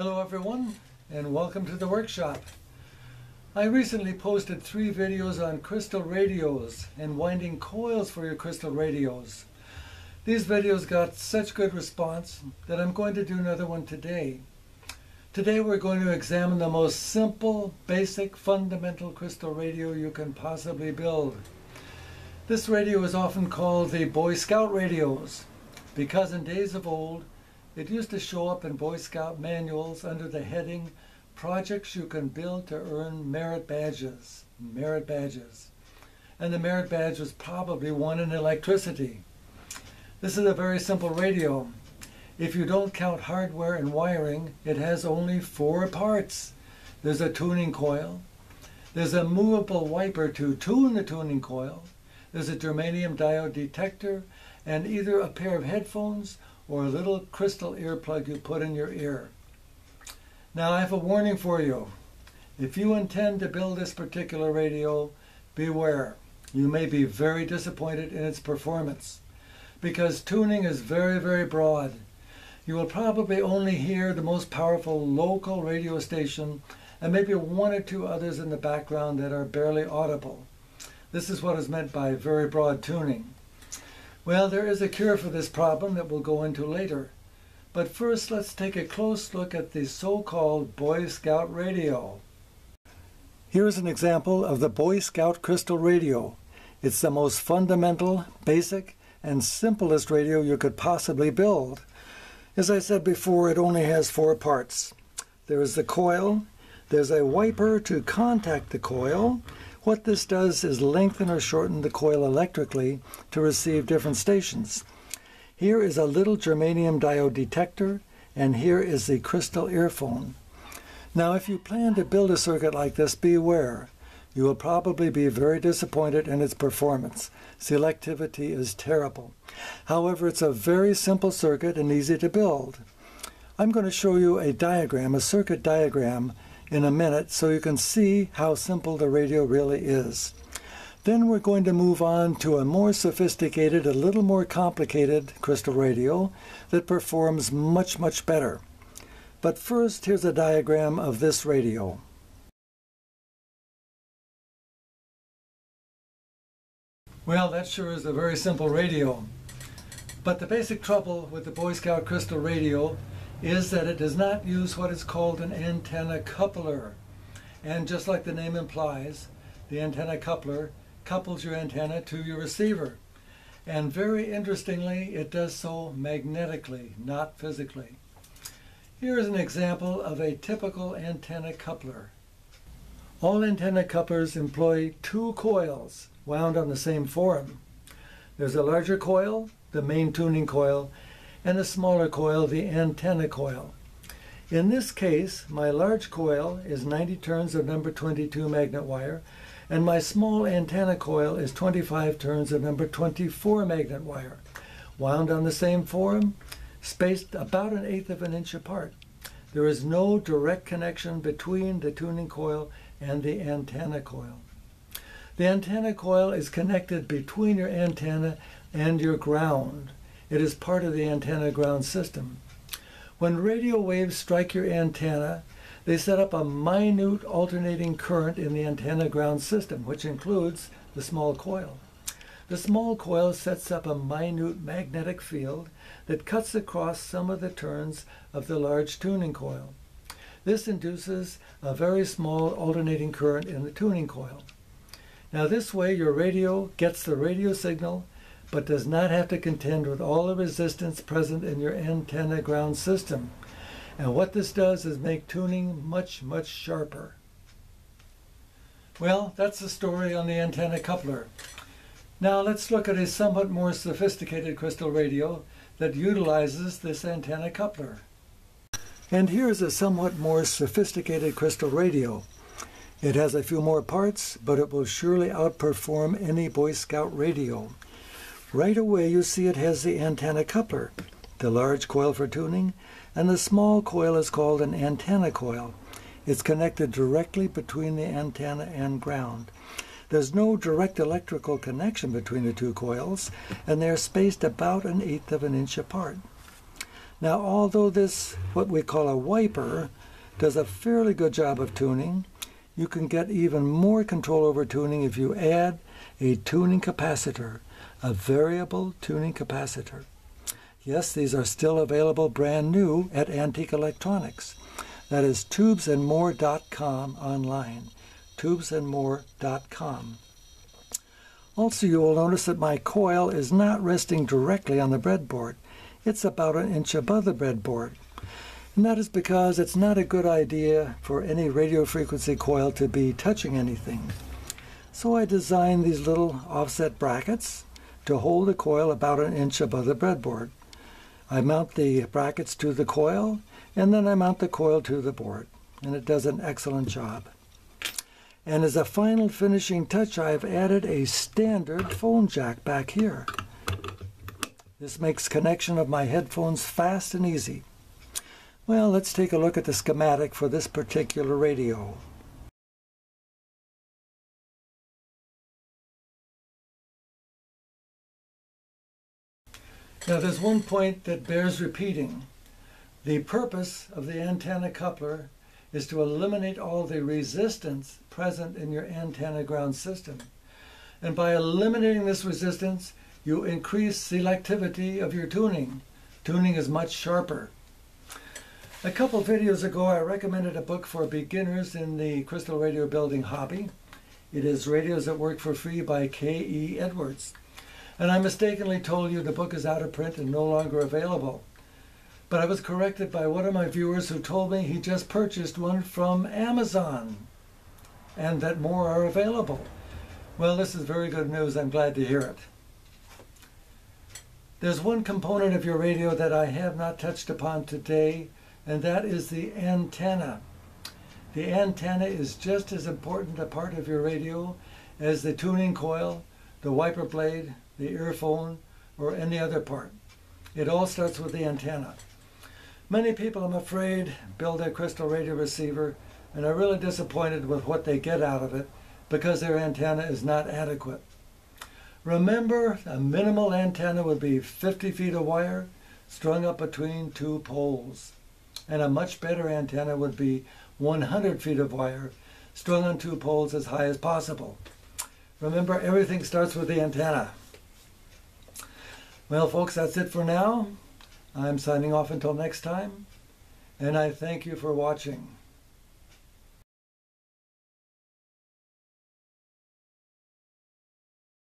Hello everyone and welcome to the workshop. I recently posted three videos on crystal radios and winding coils for your crystal radios. These videos got such good response that I'm going to do another one today. Today we're going to examine the most simple, basic, fundamental crystal radio you can possibly build. This radio is often called the Boy Scout radios because in days of old it used to show up in Boy Scout manuals under the heading Projects You Can Build to Earn Merit Badges. Merit Badges. And the merit badge was probably one in electricity. This is a very simple radio. If you don't count hardware and wiring, it has only four parts. There's a tuning coil. There's a movable wiper to tune the tuning coil. There's a germanium diode detector and either a pair of headphones or a little crystal earplug you put in your ear. Now I have a warning for you. If you intend to build this particular radio, beware. You may be very disappointed in its performance because tuning is very, very broad. You will probably only hear the most powerful local radio station and maybe one or two others in the background that are barely audible. This is what is meant by very broad tuning. Well, there is a cure for this problem that we'll go into later. But first, let's take a close look at the so-called Boy Scout radio. Here's an example of the Boy Scout Crystal Radio. It's the most fundamental, basic, and simplest radio you could possibly build. As I said before, it only has four parts. There is the coil, there's a wiper to contact the coil, what this does is lengthen or shorten the coil electrically to receive different stations. Here is a little germanium diode detector, and here is the crystal earphone. Now, if you plan to build a circuit like this, beware. You will probably be very disappointed in its performance. Selectivity is terrible. However, it's a very simple circuit and easy to build. I'm going to show you a diagram, a circuit diagram, in a minute so you can see how simple the radio really is. Then we're going to move on to a more sophisticated, a little more complicated crystal radio that performs much, much better. But first, here's a diagram of this radio. Well, that sure is a very simple radio. But the basic trouble with the Boy Scout crystal radio is that it does not use what is called an antenna coupler. And just like the name implies, the antenna coupler couples your antenna to your receiver. And very interestingly, it does so magnetically, not physically. Here is an example of a typical antenna coupler. All antenna couplers employ two coils wound on the same form. There's a larger coil, the main tuning coil, and a smaller coil, the antenna coil. In this case, my large coil is 90 turns of number 22 magnet wire, and my small antenna coil is 25 turns of number 24 magnet wire, wound on the same form, spaced about an eighth of an inch apart. There is no direct connection between the tuning coil and the antenna coil. The antenna coil is connected between your antenna and your ground. It is part of the antenna ground system. When radio waves strike your antenna, they set up a minute alternating current in the antenna ground system, which includes the small coil. The small coil sets up a minute magnetic field that cuts across some of the turns of the large tuning coil. This induces a very small alternating current in the tuning coil. Now this way your radio gets the radio signal but does not have to contend with all the resistance present in your antenna ground system. And what this does is make tuning much, much sharper. Well, that's the story on the antenna coupler. Now let's look at a somewhat more sophisticated crystal radio that utilizes this antenna coupler. And here's a somewhat more sophisticated crystal radio. It has a few more parts, but it will surely outperform any Boy Scout radio. Right away you see it has the antenna coupler, the large coil for tuning, and the small coil is called an antenna coil. It's connected directly between the antenna and ground. There's no direct electrical connection between the two coils, and they're spaced about an eighth of an inch apart. Now, although this, what we call a wiper, does a fairly good job of tuning, you can get even more control over tuning if you add a tuning capacitor, a variable tuning capacitor. Yes, these are still available brand new at Antique Electronics. That is tubesandmore.com online. Tubesandmore.com. Also, you will notice that my coil is not resting directly on the breadboard. It's about an inch above the breadboard. And that is because it's not a good idea for any radio frequency coil to be touching anything. So I designed these little offset brackets to hold the coil about an inch above the breadboard. I mount the brackets to the coil and then I mount the coil to the board and it does an excellent job. And as a final finishing touch, I've added a standard phone jack back here. This makes connection of my headphones fast and easy. Well, let's take a look at the schematic for this particular radio. Now there's one point that bears repeating. The purpose of the antenna coupler is to eliminate all the resistance present in your antenna ground system. And by eliminating this resistance, you increase selectivity of your tuning. Tuning is much sharper. A couple videos ago, I recommended a book for beginners in the crystal radio building hobby. It is Radios That Work for Free by K.E. Edwards. And I mistakenly told you the book is out of print and no longer available. But I was corrected by one of my viewers who told me he just purchased one from Amazon and that more are available. Well, this is very good news. I'm glad to hear it. There's one component of your radio that I have not touched upon today, and that is the antenna. The antenna is just as important a part of your radio as the tuning coil, the wiper blade, the earphone, or any other part. It all starts with the antenna. Many people, I'm afraid, build a crystal radio receiver and are really disappointed with what they get out of it because their antenna is not adequate. Remember, a minimal antenna would be 50 feet of wire strung up between two poles. And a much better antenna would be 100 feet of wire strung on two poles as high as possible. Remember, everything starts with the antenna. Well, folks, that's it for now. I'm signing off until next time, and I thank you for watching.